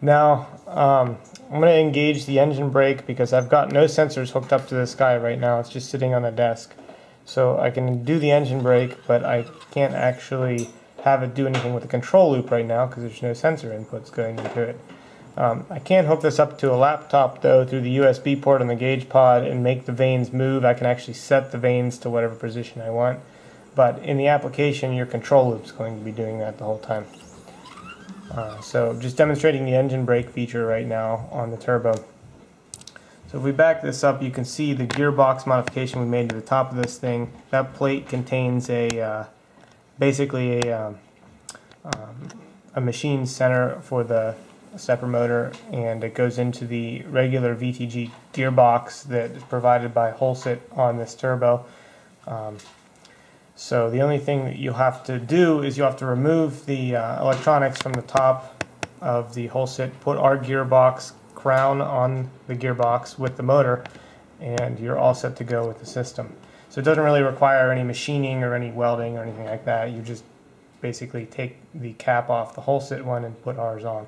Now, um, I'm going to engage the engine brake because I've got no sensors hooked up to this guy right now. It's just sitting on the desk. So I can do the engine brake, but I can't actually have it do anything with the control loop right now because there's no sensor inputs going into it. Um, I can hook this up to a laptop though through the USB port on the gauge pod and make the vanes move. I can actually set the vanes to whatever position I want. But in the application, your control loop is going to be doing that the whole time. Uh, so just demonstrating the engine brake feature right now on the turbo. So if we back this up, you can see the gearbox modification we made to the top of this thing. That plate contains a uh, basically a, um, um, a machine center for the stepper motor and it goes into the regular VTG gearbox that is provided by Holset on this turbo. Um, so the only thing that you'll have to do is you'll have to remove the uh, electronics from the top of the Holset, put our gearbox crown on the gearbox with the motor, and you're all set to go with the system. So it doesn't really require any machining or any welding or anything like that. You just basically take the cap off the Holset one and put ours on.